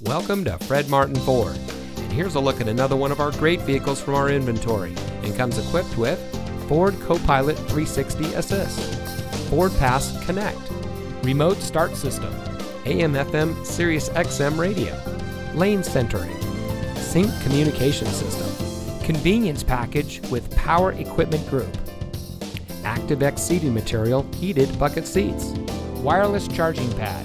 Welcome to Fred Martin Ford. And here's a look at another one of our great vehicles from our inventory and comes equipped with Ford Copilot 360 Assist, Ford Pass Connect, Remote Start System, AM FM Sirius XM radio, lane centering, sync communication system, convenience package with power equipment group, ActiveX seating material, heated bucket seats, wireless charging pad,